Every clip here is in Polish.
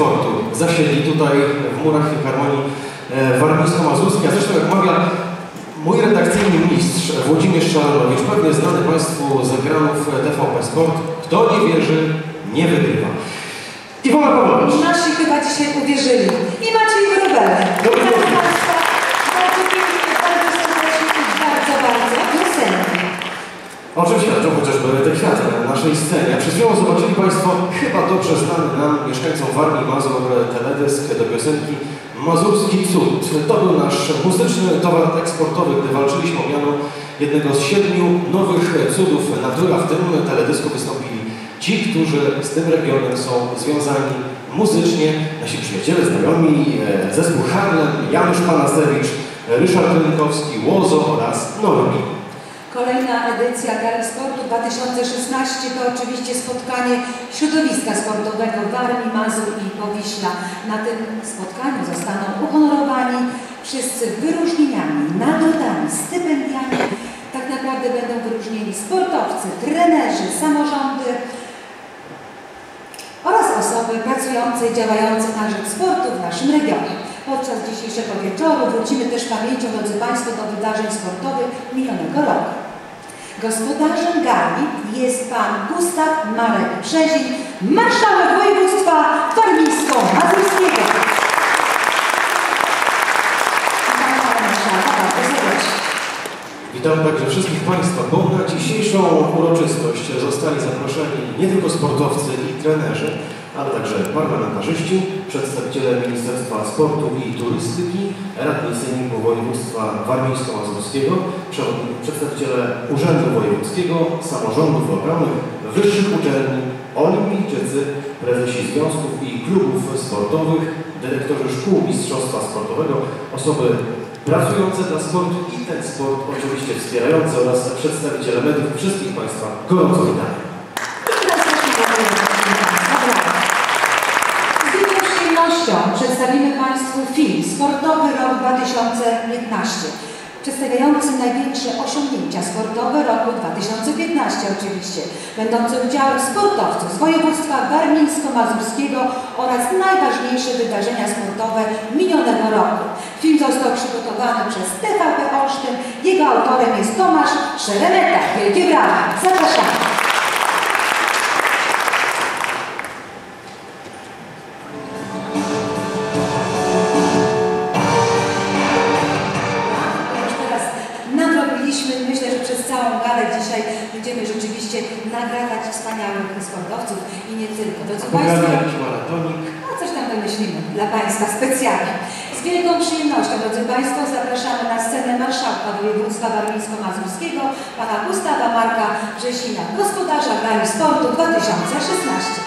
sportu zasiedli tutaj w murach Filharmonii e, Warmińsko-Mazurskiej. A zresztą jak mawia mój redakcyjny mistrz Włodzimierz Szaranowicz, pewnie znany Państwu z ekranów TVP Sport, kto nie wierzy, nie wygrywa. Iwona Pawłowicz. Nasi chyba dzisiaj uwierzyli. I Maciej Wrobele. Dobry wieczór. Bardzo pięknie, bardzo serdecznie bardzo, bardzo piosennie. O na naszej scenie. Przed chwilą zobaczyli Państwo chyba dobrze znany nam, mieszkańcom Warmii Mazur, teledysk do piosenki Mazurski Cud. To był nasz muzyczny towar eksportowy, gdy walczyliśmy o miano jednego z siedmiu nowych cudów natura. W tym teledysku wystąpili ci, którzy z tym regionem są związani muzycznie, nasi przyjaciele, znajomi, e, zespół Harlem, Janusz Panasewicz, Ryszard Rynkowski, Łozo oraz Norbi. Kolejna edycja Gali Sportu 2016 to oczywiście spotkanie środowiska sportowego Warmii, Mazur i Powiśla. Na tym spotkaniu zostaną uhonorowani wszyscy wyróżnieniami, nagrodami, stypendiami. Tak naprawdę będą wyróżnieni sportowcy, trenerzy, samorządy oraz osoby pracujące i działające na rzecz sportu w naszym regionie. Podczas dzisiejszego wieczoru wrócimy też pamięcią, drodzy Państwo, do wydarzeń sportowych minionego roku. Gospodarzem gali jest pan Gustaw Marek Brzezin, marszałek województwa warmińsko-mazurskiego. Witam także wszystkich Państwa, bo na dzisiejszą uroczystość zostali zaproszeni nie tylko sportowcy i trenerzy, ale także parlamentarzyści, przedstawiciele Ministerstwa Sportu i Turystyki, radni Sejmiku Województwa Warmińsko-Mazurskiego, przedstawiciele Urzędu Wojewódzkiego, samorządów lokalnych, wyższych uczelni, olimpijczycy, prezesi związków i klubów sportowych, dyrektorzy szkół mistrzostwa sportowego, osoby pracujące dla sportu i ten sport oczywiście wspierające oraz przedstawiciele mediów. Wszystkich Państwa gorąco witamy. I teraz proszę bardzo, Państwa, brawo. Z wielką przyjemnością przedstawimy Państwu film Sportowy Rok 2015, przedstawiający największe osiągnięcia sportowe roku 2015 oczywiście, będące udziałem sportowców z województwa warmińsko-mazurskiego oraz najważniejsze wydarzenia sportowe minionego roku. Film został przygotowany przez TVP Olsztyn, jego autorem jest Tomasz Szeremeta. Wielkie brawa! Zapraszamy! Rzeczywiście nagradzać wspaniałych sportowców i nie tylko. Drodzy Państwo, maratonik. no coś tam wymyślimy dla Państwa specjalnie. Z wielką przyjemnością, drodzy Państwo, zapraszamy na scenę marszałka województwa warmińsko-mazurskiego, pana Gustawa Marka Brzezina, gospodarza Gali Sportu 2016.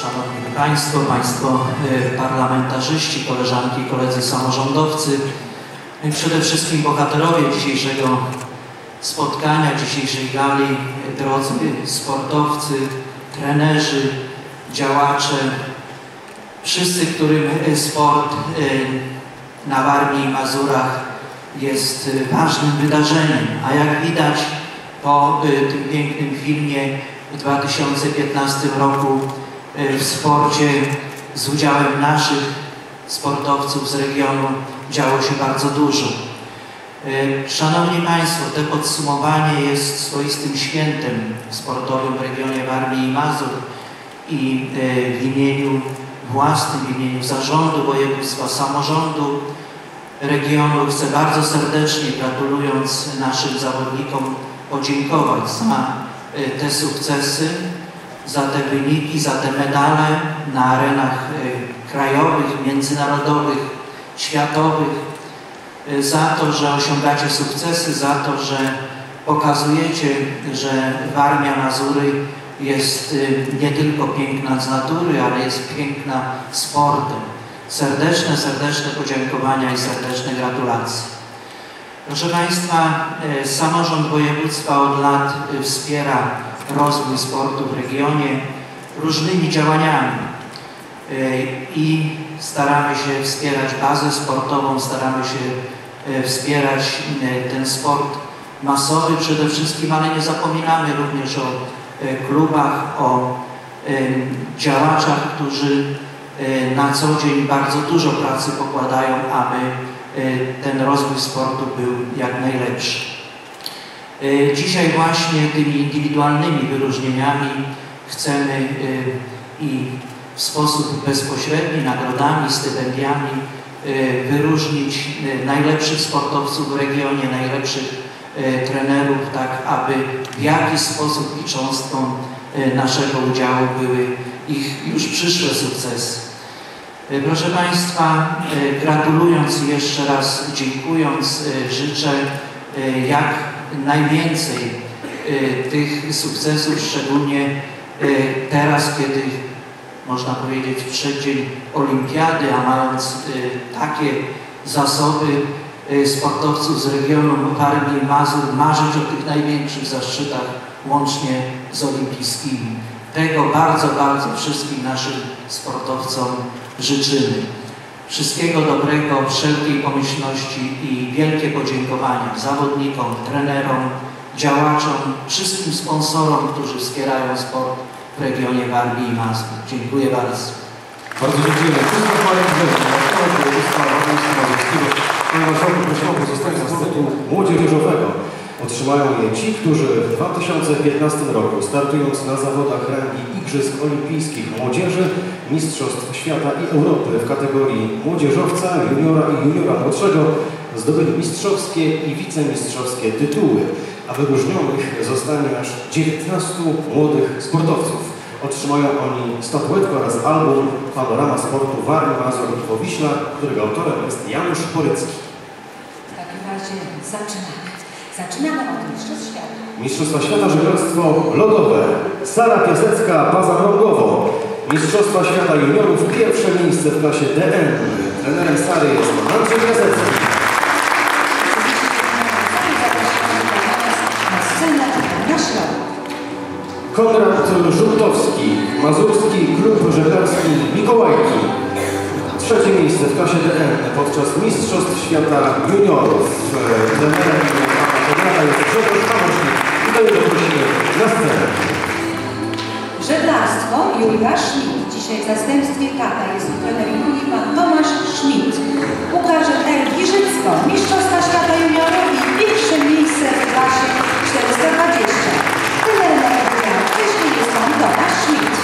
Szanowni Państwo, Państwo y, parlamentarzyści, koleżanki i koledzy samorządowcy, i przede wszystkim bohaterowie dzisiejszego spotkania, dzisiejszej gali, drodzy sportowcy, trenerzy, działacze, wszyscy, którym sport y, na Warmii i Mazurach jest y, ważnym wydarzeniem, a jak widać po y, tym pięknym filmie w 2015 roku w sporcie z udziałem naszych sportowców z regionu działo się bardzo dużo. Y, Szanowni Państwo, to podsumowanie jest swoistym świętem w sportowym regionie Warmii i Mazur i y, w imieniu własnym, w imieniu zarządu województwa, samorządu regionu. Chcę bardzo serdecznie, gratulując naszym zawodnikom, podziękować za y, te sukcesy, za te wyniki, za te medale na arenach krajowych, międzynarodowych, światowych, za to, że osiągacie sukcesy, za to, że pokazujecie, że Warmia Mazury jest y, nie tylko piękna z natury, ale jest piękna sportem. Serdeczne, serdeczne podziękowania i serdeczne gratulacje. Proszę Państwa, y, samorząd województwa od lat y, wspiera rozwój sportu w regionie różnymi działaniami Y, i staramy się wspierać bazę sportową, staramy się y, wspierać y, ten sport masowy przede wszystkim, ale nie zapominamy również o e, klubach, o działaczach, którzy e, na co dzień bardzo dużo pracy pokładają, aby e, ten rozwój sportu był jak najlepszy. E, Dzisiaj właśnie tymi indywidualnymi wyróżnieniami chcemy e, i w sposób bezpośredni, nagrodami, stypendiami e, wyróżnić e, najlepszych sportowców w regionie, najlepszych e, trenerów, tak aby w jakiś sposób i cząstką naszego udziału były ich już przyszłe sukcesy. Proszę Państwa, gratulując i jeszcze raz dziękując, życzę jak najwięcej tych sukcesów, szczególnie teraz, kiedy można powiedzieć w przeddzień olimpiady, a mając e, takie zasoby e, sportowców z regionu Warmii i Mazur, marzyć o tych największych zaszczytach łącznie z olimpijskimi. Tego bardzo, bardzo wszystkim naszym sportowcom życzymy. Wszystkiego dobrego, wszelkiej pomyślności i wielkie podziękowania zawodnikom, trenerom, działaczom, wszystkim sponsorom, którzy wspierają sport w regionie Warmii i Mazur. Dziękuję bardzo. Bardzo dziękujemy. Krzysztof Marek Grzeszny, marszałek województwa warmińskiego mazurskiego. Panie Marszałku, prosimy o pozostawienie zastępu młodzieżowego. Otrzymają je ci, którzy w 2015 roku, startując na zawodach rangi Igrzysk Olimpijskich Młodzieży, Mistrzostw Świata i Europy w kategorii młodzieżowca, juniora i juniora młodszego, zdobyli mistrzowskie i wicemistrzowskie tytuły, a wyróżnionych zostanie aż 19 młodych sportowców. Otrzymają oni statuetkę oraz album Panorama Sportu Warmii Mazur i Powiśla, którego autorem jest Janusz Porycki. W takim razie zaczynamy. Zaczynamy od Mistrzostw Świata. Mistrzostwa Świata Żeglarstwo Lodowe. Sara Piasecka, Baza Mrągowo. Mistrzostwa Świata Juniorów pierwsze miejsce w klasie DN. Trenerem Sary jest Andrzej Piasecki. Na scenę na środek. Konrad Żółtowski, Mazurski Klub Żeglarski Mikołajki. Trzecie miejsce w klasie DN podczas Mistrzostw Świata Juniorów. Trenerem pana jest Grzegorz Kamosznik. Tutaj zaprosimy na scenę. Żeglarstwo Julka Schmidt. Dzisiaj w zastępstwie kata jest tu trener Julii pan Tomasz Schmidt. Łukasz L. Giżycko, Mistrzostwa Świata Juniorów i pierwsze miejsce w klasie 420. Tomasz Schmidt.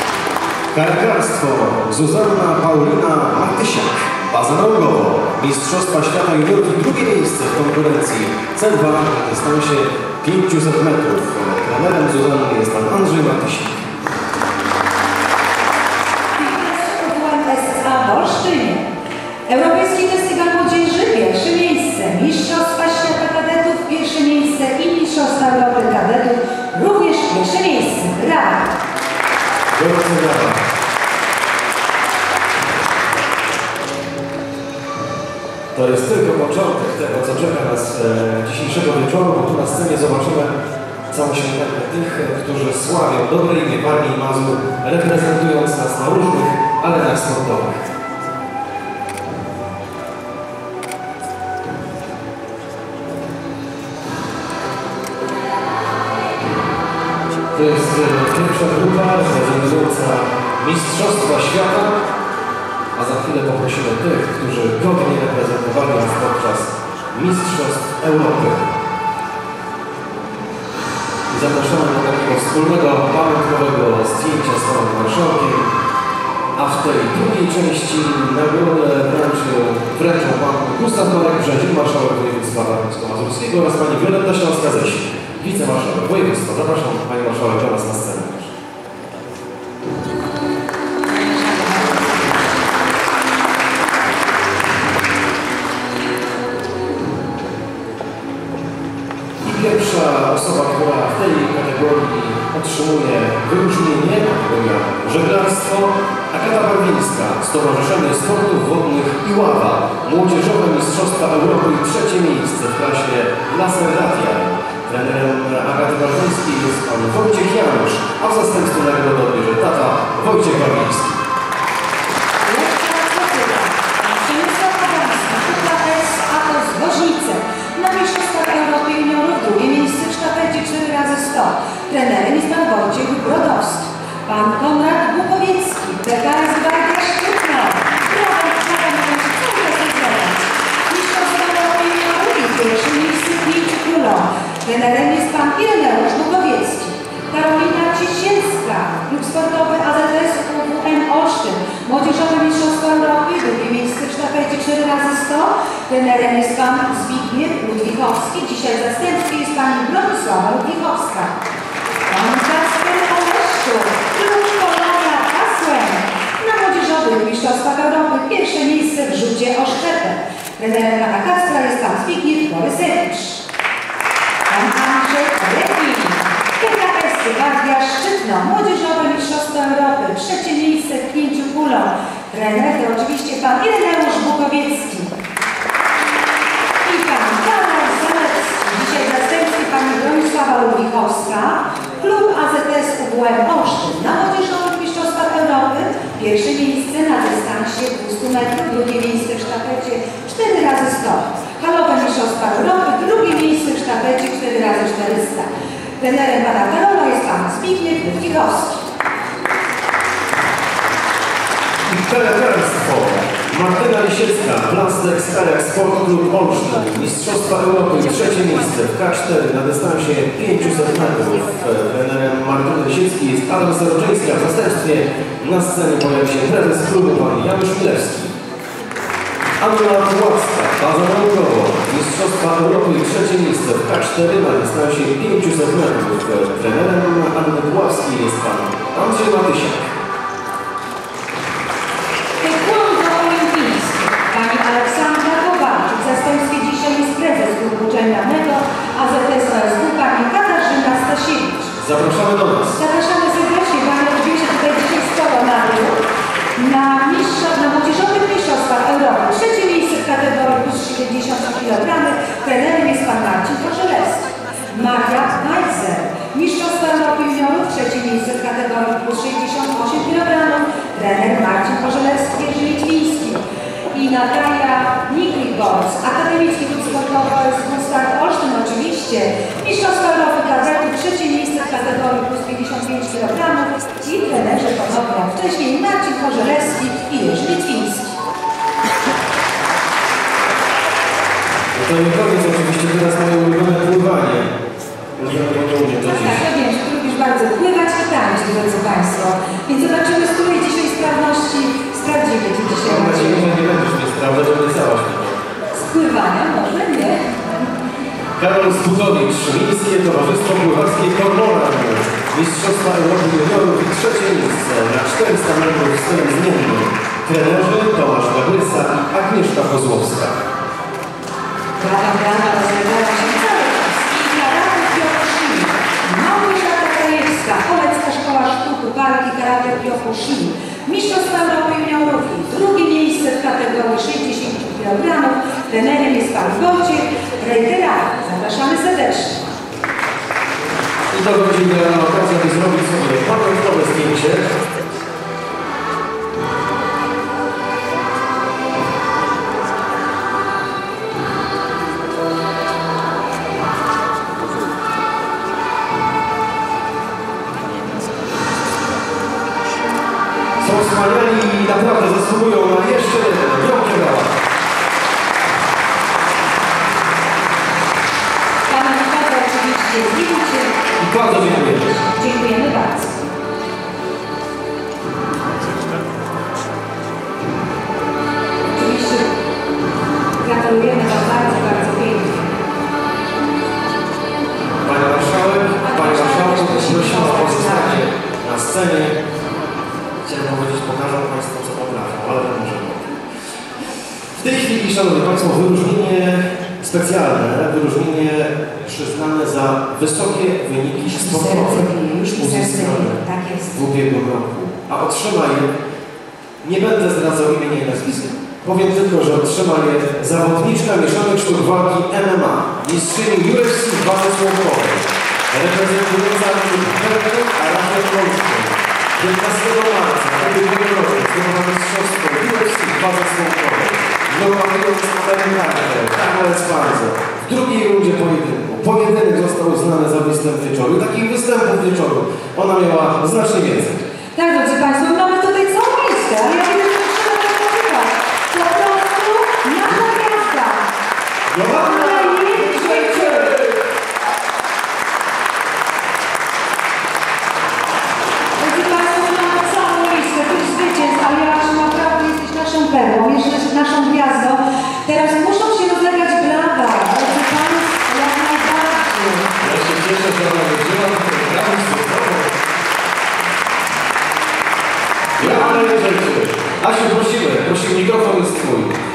Karkarstwo Zuzanna Paulina Martysiak, Baza Rogowo, Mistrzostwa Świata Juniorów drugie miejsce w konkurencji C2 na dystansie 500 metrów. Trenerem Zuzanny jest pan Andrzej Martysiak. To jest tylko początek tego, co czeka nas e, dzisiejszego wieczoru, bo tu na scenie zobaczymy całą świąteczkę tych, którzy sławią dobre imię Warmii i Mazur, reprezentując nas na różnych arenach sportowych. Europy. Zapraszamy do takiego wspólnego pamiątkowego zdjęcia z panem marszałkiem, a w tej drugiej części nagrodę wręczy, wręczą pan Gustaw Marek Brzezin, marszałek województwa warmińsko-mazurskiego oraz pani Wioletta Śląska-Ześ, wicemarszałek województwa. Zapraszam pani marszałek do Trenerem jest pan Zbigniew Ludwichowski. Dzisiaj w zastępstwie jest pani Bronisława Ludwichowska. Pan Kasper Oleszczuk, klub Polonia Kasłem. Na młodzieżowych Mistrzostwach Europy pierwsze miejsce w rzucie o szczepę. Trenerem pana Kacpra jest pan Zbigniew Borysewicz. Pan Andrzej Lepiej. PKS Gwardia Szczytno. Młodzieżowe Mistrzostwa Europy. Trzecie miejsce w pięciu kulą. Trener to oczywiście pan Ireneusz Bukowiecki. I pan Karol Zalewski. Dzisiaj w zastępstwie pani Bronisława Ludwichowska. Klub AZS UWM Olsztyn. Na młodzieżowych Mistrzostwach Europy. Pierwsze miejsce na dystansie 200 metrów. Drugie miejsce w sztafecie 4 razy 100 Halowe Mistrzostwa Europy. Drugie miejsce w sztafecie 4 razy 400 Trenerem pana Karola jest pan Zbigniew Ludwichowski. I Teleferstwo. Martyna Lisiecka, Plastek Starek Sport Klub Olsztyn. Mistrzostwa Europy trzecie miejsce w K4 na dystansie 500 metrów. Trenerem Martyny Lisieckiej jest Adam Staroczyński, w zastępstwie na scenie pojawi się prezes klubu pan Janusz Milewski. Anna Puławska, baza naukowo. Mistrzostwa Europy trzecie miejsce w K4 na dystansie 500 metrów. Trenerem Anny Puławskiej jest pan Andrzej Matysiak. Prezes klubu uczelnianego AZS OSW pani Katarzyna Stasiewicz. Zapraszamy do nas. Zapraszamy serdecznie. Pani oczywiście tutaj dzisiaj sporo nagród. Na, mistrza, na młodzieżowych mistrzostwach Europy. Trzecie miejsce w kategorii plus 70 kg. Trenerem jest pan Marcin Korzelewski. Maria Majzer. Mistrzostwa Europy Juniorów. Trzecie miejsce w kategorii plus 68 kg. Trener Marcin Korzelewski, Jerzy Litwiński. I Natalia Nikligors. Akademicki Klub Sportowy 25 kg i trenerzy podobno wcześniej Marcin Chorzewski i Jerzy Litwiński. No to nie koniec oczywiście, teraz moje ulubione pływanie. Można to umieć do dziś. Tak, wiem, że lubisz bardzo pływać i tańczyć, drodzy Państwo. Więc zobaczymy, z której dzisiaj sprawności sprawdzimy Ci dzisiaj. Mam nadzieję, że nie będziesz tej sprawdzać, będę cała Z pływania może nie. Karol Zbudowicz, Miejskie Towarzystwo Pływackie Kormora. Mistrzostwa Europy Juniorów i trzecie miejsce na 400 metrów w stylem zmiennym. Trenerzy Tomasz Gabrysa i Agnieszka Kozłowska. Brawa, brawa, rozlegała się cały czas. I karate Kyokushin. Małgorzata Polecka Szkoła Sztuki Walki Karate Kyokushin. Mistrzostwa Europy Juniorów i drugie miejsce w kategorii 60 kg. Trenerem jest pan Wojciech Rejdera. Zapraszamy serdecznie. I to będzie okazja, by zrobić sobie pamiątkowe zdjęcie. Ubiegłym roku. A otrzyma je, nie będę zdradzał imienia i nazwiska, powiem tylko, że otrzyma je zawodniczka mieszanych sztuk walki MMA, mistrzyni UFC w walce słowowej, reprezentująca Perry, a razem Polskę. 15 marca ubiegłego roku zdobyła mistrzostwo UFC w walce słowowej, nokautując Amerykankę Kamel Sparzo w drugiej rundzie pojedynku. Pojedynek został uznany za występ wieczoru. Takich występów wieczoru ona miała znacznie więcej. Tak, drodzy Państwo, mamy tutaj całą listę, ja wiem, że trzeba to pokazywać. Po prostu nasza gwiazda. Joanna Jędrzejczyk! Drodzy Państwo, mamy całą listę tych zwycięstw, ale ja naprawdę jesteś naszą perłą, jesteś naszą gwiazdą. Teraz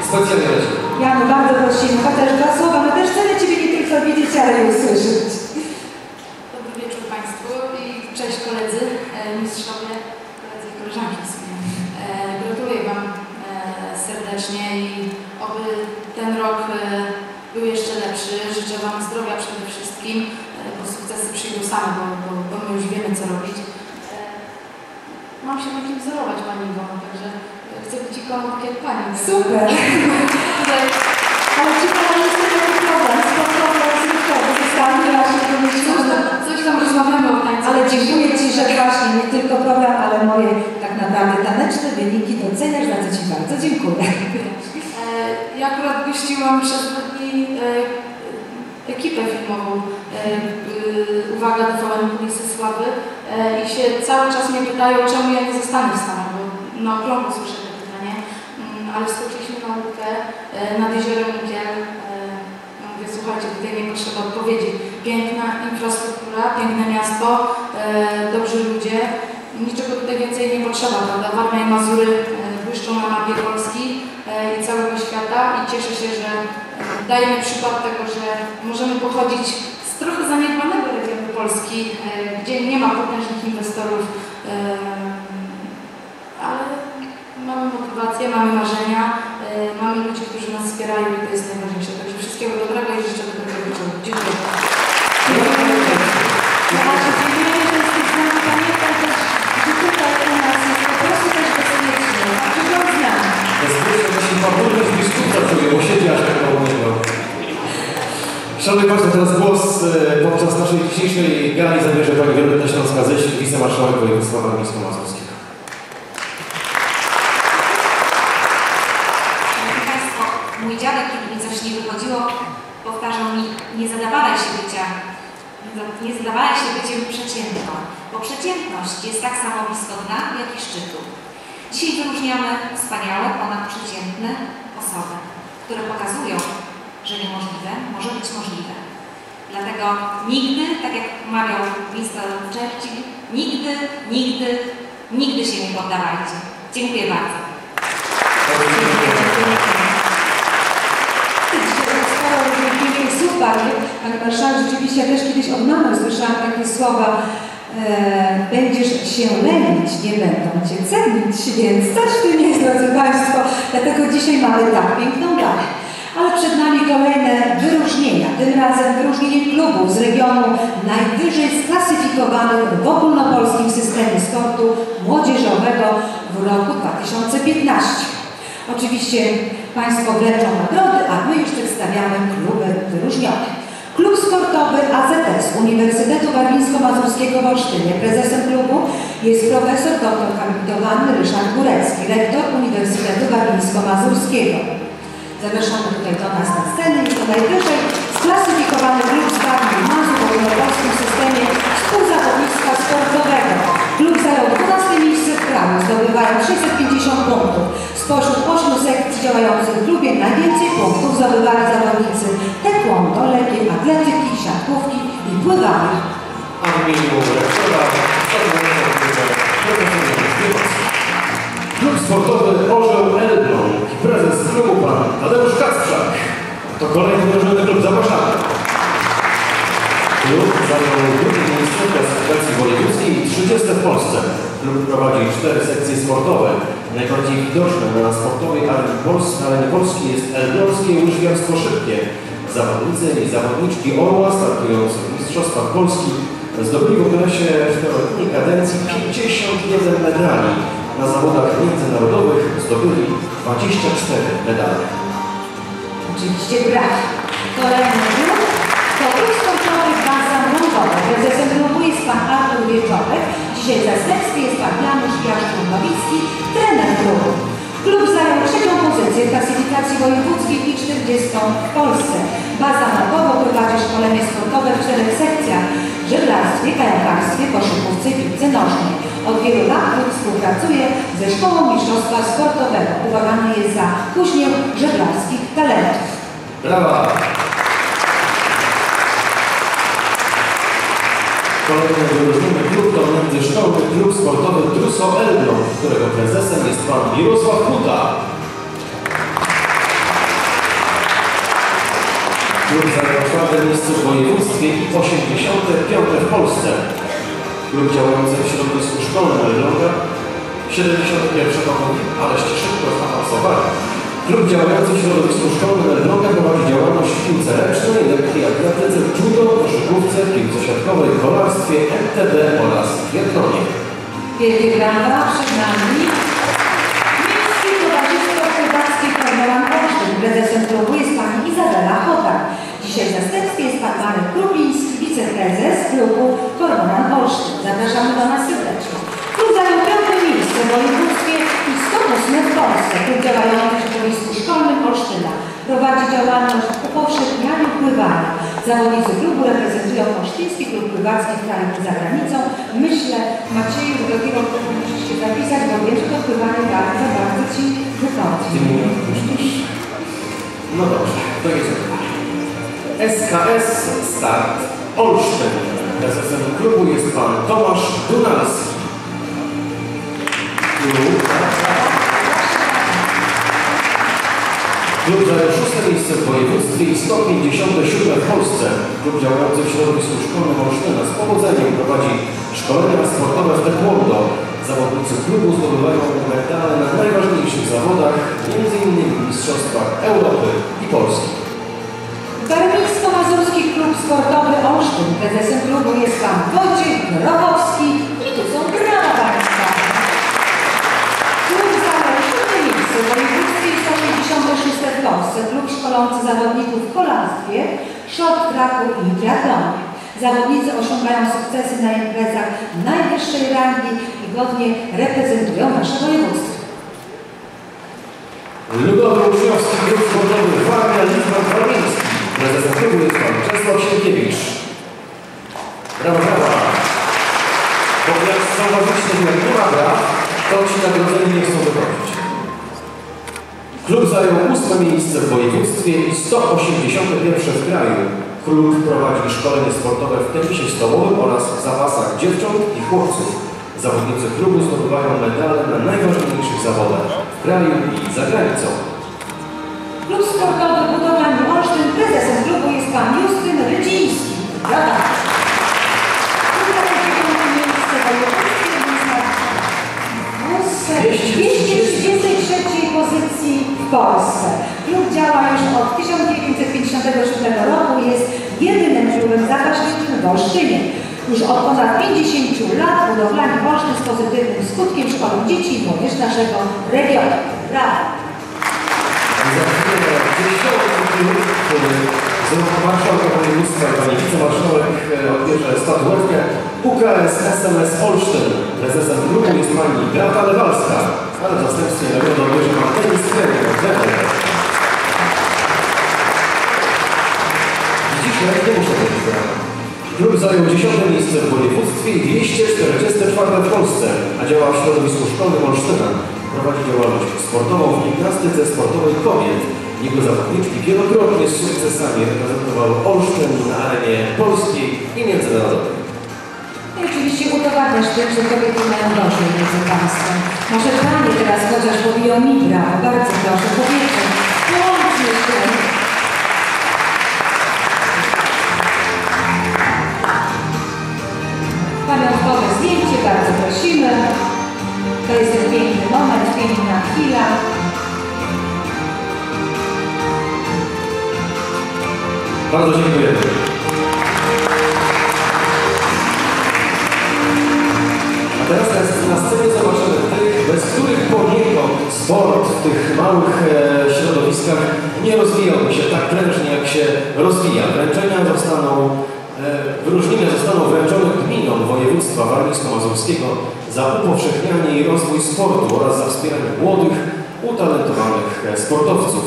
Specjalnie ciebie. Janu, bardzo prosimy, chociaż dwa słowa, my też chcemy Ciebie nie tylko widzieć, ale i usłyszeć. Dobry wieczór Państwu i cześć koledzy, e, mistrzowie, koledzy i koleżanki w sumie. E, Gratuluję Wam e, serdecznie i oby ten rok był jeszcze lepszy. Życzę Wam zdrowia przede wszystkim, bo sukcesy przyjdą same, bo, bo, bo my już wiemy co robić. Mam się na kim wzorować Pani Iwono, także chcę być ikoną tak jak Pani. Super. Tutaj Ale Ci powiem, że jest taki problem, sportowy, rozrywkowy, zostały właśnie coś wymyślone. tam, coś tam rozmawiamy o tańcu. Ale dziękuję Ci, że właśnie nie tylko program, ale moje tak naprawdę taneczne wyniki doceniasz, za co Ci bardzo dziękuję. E, Ja akurat gościłam przez dwa dni e, ekipę filmową. E, Uwaga Fałenu Kulisy Sławy i się cały czas mnie pytają, czemu ja nie zostanę w Stanach, bo na okrągło słyszę to pytanie, Mm, ale skoczyliśmy na łódkę nad jeziorem ja Mówię, słuchajcie, tutaj nie potrzeba odpowiedzi. Piękna infrastruktura, piękne miasto, dobrzy ludzie. Niczego tutaj więcej nie potrzeba, prawda? Warmia i Mazury e, błyszczą na mapie Polski e, i całego świata i cieszę się, że e, dajemy przykład tego, że możemy pochodzić z trochę zaniedbanego regionu Polski, e, gdzie nie ma potężnych inwestorów, e, ale mamy motywację, mamy marzenia, e, mamy ludzi, którzy nas wspierają i to jest najważniejsze. Także wszystkiego dobrego i życzę dobrego wieczoru. Dziękuję. Pan Burmistrz Biskupca czuje, bo siedzi aż tak koło niego. Szanowni Państwo, teraz głos e, podczas naszej dzisiejszej gali zabierze Pani Wioletta Śląska-Ześ, wicemarszałek województwa warmińsko-mazurskiego. Mój dziadek, kiedy mi coś nie wychodziło, powtarzał mi, nie zadawalaj się bycia, nie zadawalaj się byciem przeciętną, bo przeciętność jest tak samo blisko dna, jak i szczytu. Dzisiaj wyróżniamy wspaniałe, ponadprzeciętne osoby, które pokazują, że niemożliwe może być możliwe. Dlatego nigdy, tak jak mawiał Winston Churchill, nigdy, nigdy, nigdy się nie poddawajcie. Dziękuję bardzo. Różnych pięknych słów padnie. Pani Marszałek, rzeczywiście ja też kiedyś od mamy słyszałam takie słowa będziesz się lenić, nie będą Cię cenić, więc coś w tym jest, drodzy Państwo. Dlatego dzisiaj mamy tak piękną galę. Ale przed nami kolejne wyróżnienia. Tym razem wyróżnienie klubów z regionu najwyżej sklasyfikowanych w ogólnopolskim systemie sportu młodzieżowego w roku 2015. Oczywiście Państwo wręczą nagrody, a my już przedstawiamy kluby wyróżnione. Klub sportowy AZS Uniwersytetu Warmińsko-Mazurskiego w Olsztynie. Prezesem klubu jest profesor dr habilitowany Ryszard Górecki, rektor Uniwersytetu Warmińsko-Mazurskiego. Zapraszamy tutaj do nas na scenę. Jest to najwyżej sklasyfikowany klub z Warmii i Mazur w systemie współzawodnictwa sportowego. Klub zajął 12 miejsce w kraju, zdobywając 650 punktów. Spośród 8 sekcji działających w klubie najwięcej punktów zdobywali zawodnicy taekwondo, lekkiej atletyki, siatkówki i pływania. A w imieniu rektora Klub sportowy Orzeł Elbląg i prezes klubu pan Tadeusz Kacprzak. To kolejny wyróżniony klub, zapraszamy. Klub zajął drugie w klasyfikacji wojewódzkiej i 30 w Polsce. Klub prowadzi cztery sekcje sportowe. Najbardziej widoczne na sportowej arenie Polski, Polskiej jest elbląskie łyżwiarstwo szybkie. Zawodnicy i zawodniczki Orła startujące w Mistrzostwach Polski zdobyli w okresie czteroletniej kadencji 51 medali. Na zawodach międzynarodowych zdobyli 24 medale. Oczywiście brak. Kolejny klub sportowe. Prezesem klubu jest pan Artur Wieczorek. Dzisiaj zastępstwie jest pan Janusz Jaszczur-Nowicki, trener klubu. Klub zajął trzecią pozycję w klasyfikacji wojewódzkiej i 40 w Polsce. Baza naukowo prowadzi szkolenie sportowe w czterech sekcjach żeglarstwie, kajakarstwie, koszykówce i piłce nożnej. Od wielu lat klub współpracuje ze Szkołą Mistrzostwa Sportowego. Uważany jest za kuźnię żeglarskich talentów. Brawa! Kolejny wyróżniony klub to Międzyszkolny Klub Sportowy Druso Elbląg, którego prezesem jest pan Mirosław Kuta. Klub zajął czwarte miejsce w województwie i 85 w Polsce. Klub działający w środowisku szkolnym Elbląga 71 pokoju, aleście szybko zaawansowali. Klub działający w środowisku szkolnym Elbląga prowadzi działalność w piłce ręcznej, lekkiej atletyce, judo, koszykówce, piłce siatkowej, kolarstwie, MTB oraz triatlonie. Wielkie brawa przed nami. Miejskie Towarzystwo Pływackie Kormoran Olsztyn. Prezesem klubu jest pani Izabela Chotak. Dzisiaj w zastępstwie jest pan Marek Krupiński, wiceprezes klubu Kormoran Olsztyn. Zapraszamy nas serdecznie. Klub zajął piąte miejsce w województwie 108 w Polsce. Klub działający w środowisku szkolnym Olsztyna. Prowadzi działalność upowszechniania pływania. Zawodnicy klubu reprezentują Olsztyński Klub Pływacki w kraju za granicą. Myślę, Macieju, do drugiego klubu musisz się zapisać, bo wiem, że to pływanie bardzo, bardzo Ci wychodzi. No dobrze, to jest SKS Start Olsztyn. Prezesem klubu jest pan Tomasz Dunalski. Klub, Klub zajął szóste miejsce w województwie i 157 w Polsce. Klub działający w środowisku szkolnym Olsztyna z powodzeniem prowadzi szkolenia sportowe w taekwondo. Zawodnicy klubu zdobywają medale na najważniejszych zawodach, m.in. Mistrzostwach Europy i Polski. Warmińsko-Mazurski Klub Sportowy Olsztyn. Prezesem klubu jest pan Wojciech Grobowski i tu są brawa Państwa. Klub zajął siódme miejsce w województwie i 166 w Polsce. Klub szkolący zawodników w kolarstwie, short tracku i triatlonie. Zawodnicy osiągają sukcesy na imprezach najwyższej rangi i godnie reprezentują nasze województwo. Ludowy Uczniowski Klub Sportowy Warmia Liczba Warmiński. Prezesem klubu jest pan Czesław Sienkiewicz. Brawa, brawa. Bo jak zauważyliście, że jak nie ma to ci nagrodzeni nie chcą wychodzić. Klub zajął ósme miejsce w województwie i 181 w kraju. Klub prowadzi szkolenie sportowe w tenisie stołowym oraz w zapasach dziewcząt i chłopców. Zawodnicy klubu zdobywają medale na najważniejszych zawodach w kraju i za granicą. Klub sportowy budowlany Olsztyn. Prezesem klubu jest pan Justyn Rydziński. Brawa. Klub zajął pozycji w Polsce. Klub działa już od 1957 roku. Jest jedynym klubem zapaśniczym w Olsztynie. Już od ponad 50 lat budowlany Olsztyn z pozytywnym skutkiem szkolą dzieci i młodzież naszego regionu. Brawo. Marszałka województwa i pani wicemarszałek e, odbierze statuetkę UKS SMS Olsztyn. Prezesem klubu jest pani Beata Lewalska, ale w zastępstwie nagrodę odbierze pan Denis trener. Widzicie, nie muszę być brawa. Klub zajął 10 miejsce w województwie i 244 w Polsce, a działa w środowisku szkolnym Olsztyna. Prowadzi działalność sportową w gimnastyce sportowej kobiet. Jego zawodniczki wielokrotnie z sukcesami reprezentowały Olsztyn na arenie polskiej i międzynarodowej. I oczywiście udowadniasz tym, że kobiety mają gorzej, drodzy Państwo. Może Panie teraz chociaż pobiją mi brawo. Bardzo proszę, kobiety, połączmy się. Pamiątkowe zdjęcie, bardzo prosimy. To jest ten piękny moment, piękna chwila. Bardzo dziękujemy. A teraz na- scenie zobaczymy tych, bez których poniekąd sport w tych małych e, środowiskach nie rozwijałby się tak prężnie, jak się rozwija. Wręczenia zostaną Wyróżnienia zostaną wręczone gminom województwa warmińsko-mazurskiego za upowszechnianie i rozwój sportu oraz za wspieranie młodych, utalentowanych e, sportowców.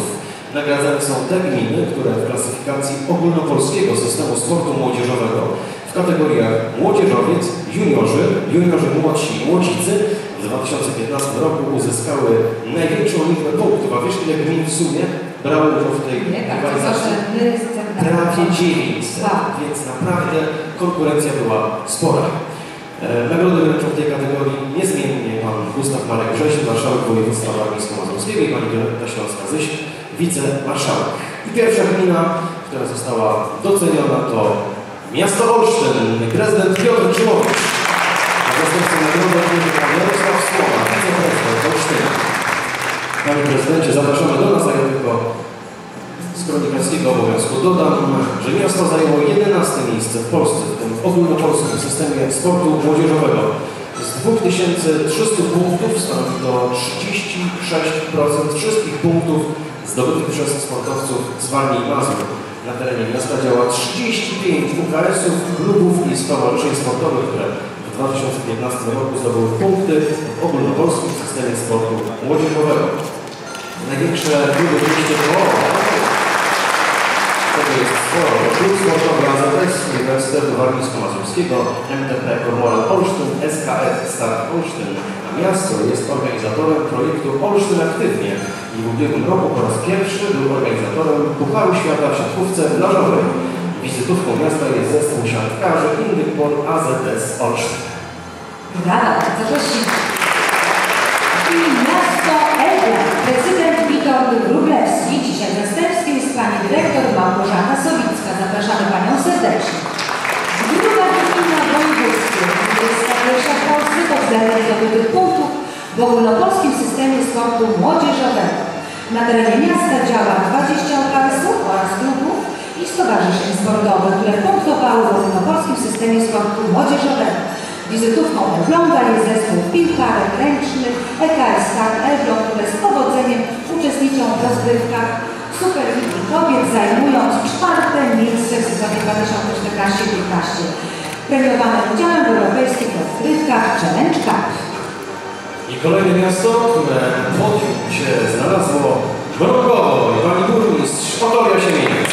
Nagradzane są te gminy, które w klasyfikacji ogólnopolskiego systemu sportu młodzieżowego w kategoriach młodzieżowiec, juniorzy, juniorzy młodsi i młocicy w 2015 roku uzyskały największą liczbę punktów. A wiesz ile gmin w sumie brało udział w tej tak, rywalizacji? Prawie 900, Wow. więc naprawdę konkurencja była spora. E, Nagrody wręczą w tej kategorii niezmiennie pan Gustaw Marek Grzesiu, marszałek województwa warmińsko-mazurskiego i pani Violetta Śląska-Zyś, wicemarszałek. I pierwsza gmina, która została doceniona to miasto Olsztyn, prezydent Piotr Grzymowicz. A Zastępcą nagrody będzie pan Jarosław Słowa, wiceprezydent Olsztyna. Panie prezydencie, zapraszamy do nas, a ja tylko z kronikarskiego obowiązku dodam, że miasto zajęło 11 miejsce w Polsce w tym ogólnopolskim systemie sportu młodzieżowego. Z 2300 punktów stanowi to 36% wszystkich punktów zdobytych przez sportowców z Walii i Mazur. Na terenie miasta działa 35 UKS-ów, klubów i stowarzyszeń sportowych, które w 2015 roku zdobyły punkty w ogólnopolskim systemie sportu młodzieżowego. Największe kluby w mieście to tego jest sporo. Klub Sportowy AZS Uniwersytetu Warmińsko-Mazurskiego, MTP Kormoran Olsztyn, SKF Start Olsztyn. Miasto jest organizatorem projektu Olsztyn Aktywnie i w ubiegłym roku po raz pierwszy był organizatorem Pucharu Świata w siatkówce nożowej. Wizytówką miasta jest zespół siatkarzy Indykpol AZS Olsztyn. Tak, Brawa, bardzo I miasto Elbląg, prezydent Witold Grublewski, dzisiaj zastępski jest pani dyrektor Małgorzata Sowicka. Zapraszamy panią serdecznie. Druga gmina województwa, 21 punktach zdanych zdobytych punktów w ogólnopolskim systemie sportu młodzieżowego. Na terenie miasta działa 20 okresów oraz klubów i stowarzyszeń sportowych, które punktowały w ogólnopolskim systemie sportu młodzieżowego. Wizytówką Elbląga jest zespół piłkarek ręcznych EKS Tak Elbląg, które z powodzeniem uczestniczą w rozgrywkach Superligi Kobiet, zajmując czwarte miejsce w sezonie 2014-15. Premiowane udziałem w europejskich rozgrywkach Challenge. I kolejne miasto, które podium się znalazło, Mrągowo i pani burmistrz Otoria Siemieniec.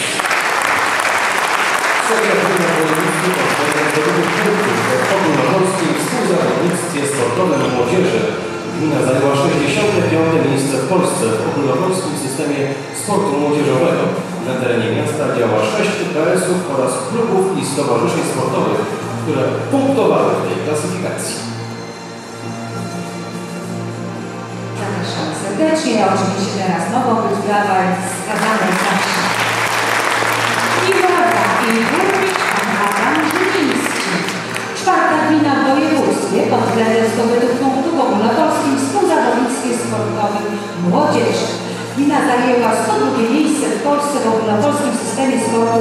Trzecia gmina w województwie pod względem zdobytych punktów w ogólnopolskim współzawodnictwie sportowym młodzieży. Gmina zajęła 65. miejsce w Polsce w ogólnopolskim systemie sportu młodzieżowego. Na terenie miasta działa 6 UKS-ów oraz klubów i stowarzyszeń sportowych, które punktowały w tej klasyfikacji. Zapraszam serdecznie. Oczywiście teraz mogą być brawa skazane zawsze. I uwaga, i burmistrz pan Adam Żyliński. Czwarta gmina w województwie pod względem zdobytych punktów ogólnopolskim współzawodnictwie sportowym młodzieży. Gmina zajęła 102 miejsce w Polsce w ogólnopolskim systemie sportu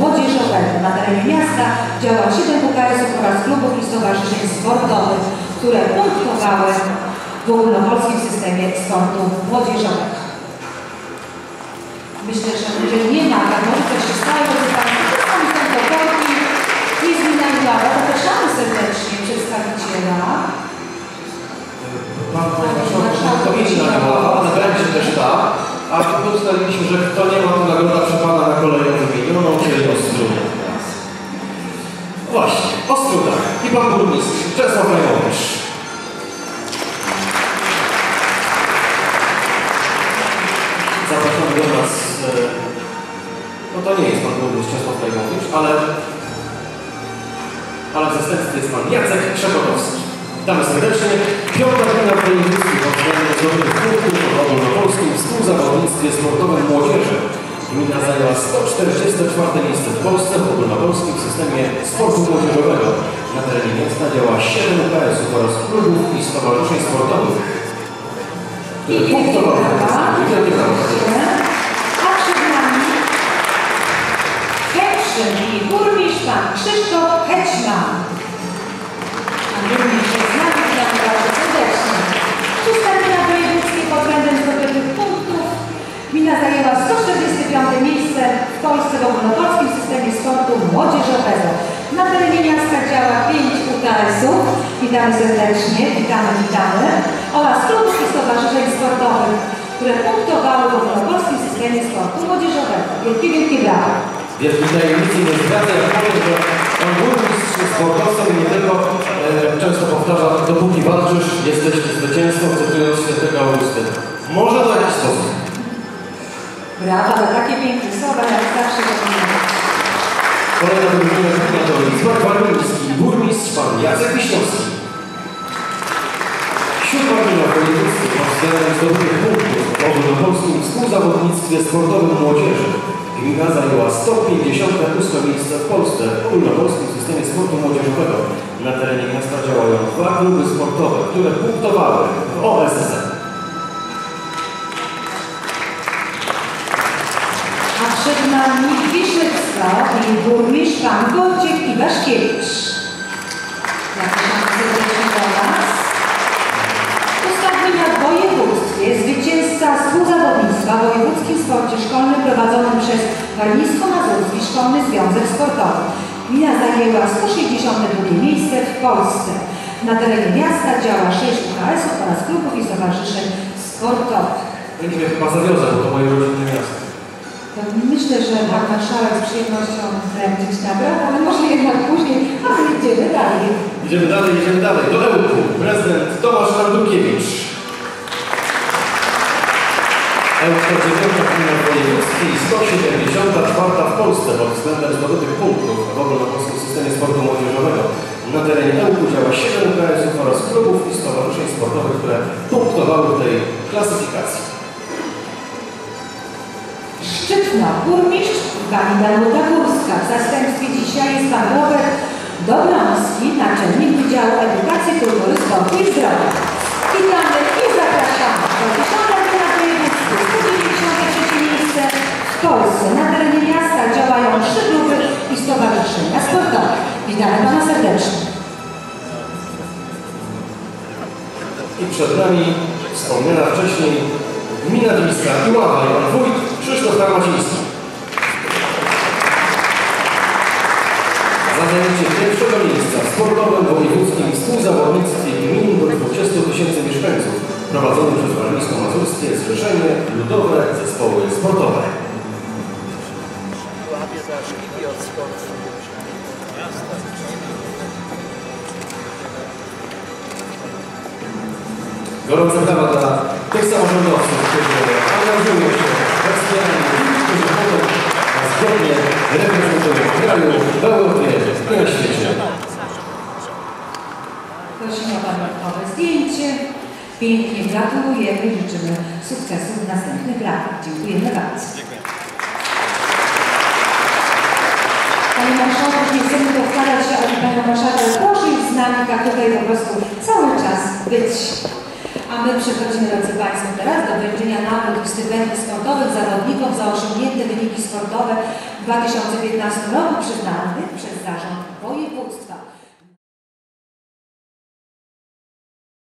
młodzieżowego. Na terenie miasta działa 7 UKS-ów oraz klubów i stowarzyszeń sportowych, które punktowały w ogólnopolskim systemie sportu młodzieżowego. Myślę, że jeżeli nie ma, tak może coś się stało, Państwo czasami są to korki, nie zmieniają ława, zapraszamy serdecznie przedstawiciela. Pan Panie Marszałku, to będzie też ta, a ustaliliśmy, że kto nie ma, to nagroda przypada na kolejną Właśnie, Ostruda i Pan Burmistrz Czesław Lejowicz. Zapraszamy do nas, e, no to nie jest Pan Burmistrz Czesław Lejowicz, ale, ale w zastępstwie jest Pan Jacek Trzepotowski. Witamy serdecznie. Piąta gmina w województwie pod względem zdobytych punktów w ogólnopolskim współzawodnictwie sportowym młodzieży. Gmina zajęła 144 miejsce w Polsce w ogólnopolskim systemie sportu młodzieżowego. Na terenie miasta działa 7 UKS-ów oraz klubów i stowarzyszeń sportowych, brawa. A przed nami Hetrzyn i burmistrz pan Krzysztof Hećman. Pan burmistrz jest z nami, bardzo serdecznie. Szósta gmina w województwie pod względem. Gmina zajęła 145 miejsce w Polsce w ogólnopolskim systemie sportu młodzieżowego. Na terenie miasta działa 5 UKS-ów, witamy serdecznie, witamy, witamy, oraz klubów i stowarzyszeń sportowych, które punktowały w ogólnopolskim systemie sportu młodzieżowego. Wielkie, wielkie brawa. Wielkiej tajemnicy nie zdradzę, jak powiem, że pan burmistrz sportowcem nie tylko e, często powtarza, dopóki walczysz, jesteś zwycięzcą, cytując świętego Augustyn. Może to jakiś sposób. Brawa za takie piękne słowa, jak zawsze powinno Kolejna gmina to Izbak Warmiński, burmistrz pan Jacek Wiśniowski. Siódma gmina w województwie pod względem zdobytych punktów w ogólnopolskim współzawodnictwie sportowym młodzieży. Gmina zajęła 158 miejsce w Polsce w ogólnopolskim systemie sportu młodzieżowego. Na terenie miasta działają dwa kluby sportowe, które punktowały w OSSR. Nami Wiślectwo i burmistrz pan Wojciech Iwaszkiewicz. Zapraszamy serdecznie do nas. Ustawienia w województwie zwycięzca współzawodnictwa w wojewódzkim sporcie szkolnym prowadzonym przez Warmińsko-Mazurski Szkolny Związek Sportowy. Gmina zajęła 162 miejsce w Polsce. Na terenie miasta działa 6 UKS-ów oraz klubów i stowarzyszeń sportowych. Będzie chyba zawiozę, bo to moje rodzinne miasto. Myślę, że pan marszałek z przyjemnością wręczyć nagrał, ale może jednak później, ale idziemy dalej. Idziemy dalej, idziemy dalej. Do Ełku. Prezydent Tomasz Andrukiewicz. Ełk to dziewiąta gmina w województwie i 174 w Polsce pod względem zdobytych punktów w ogólnopolskim systemie sportu młodzieżowego. Na terenie Ełku działa 7 KS-ów oraz klubów i stowarzyszeń sportowych, które punktowały w tej klasyfikacji. Szczytno, burmistrz, pani Danuta Górska. W zastępstwie dzisiaj jest pan Robert Dobromski, naczelnik Wydziału Edukacji, Kultury, Sportu i Zdrowia. Witamy i zapraszamy. To 10 gmina w województwie, 193 miejsce w Polsce. Na terenie miasta działają trzy kluby i stowarzyszenia sportowe. Witamy pana serdecznie. I przed nami wspomniana wcześniej gmina Iława i pan wójt Krzysztof Tarmaciński. Za zajęcie pierwszego miejsca w sportowym wojewódzkim współzawodnictwie gmin do 20 tysięcy mieszkańców prowadzonym przez Warmińsko-Mazurskie Zrzeszenie Ludowe Zespoły Sportowe. Gorące brawa dla tych samorządowców, którzy angażują się którzy reprezentują kraju. Prosimy o pamiątkowe zdjęcie. Pięknie gratulujemy życzymy sukcesów w następnych latach. Dziękujemy bardzo. Panie Marszałku, nie chcemy powtarzać się, ale Panie Marszałku, proszę z nami tak tutaj po prostu cały czas być. My przechodzimy, drodzy Państwo, teraz do wręczenia nagród i stypendiów sportowych zawodnikom za osiągnięte wyniki sportowe w 2015 roku przyznanych przez Zarząd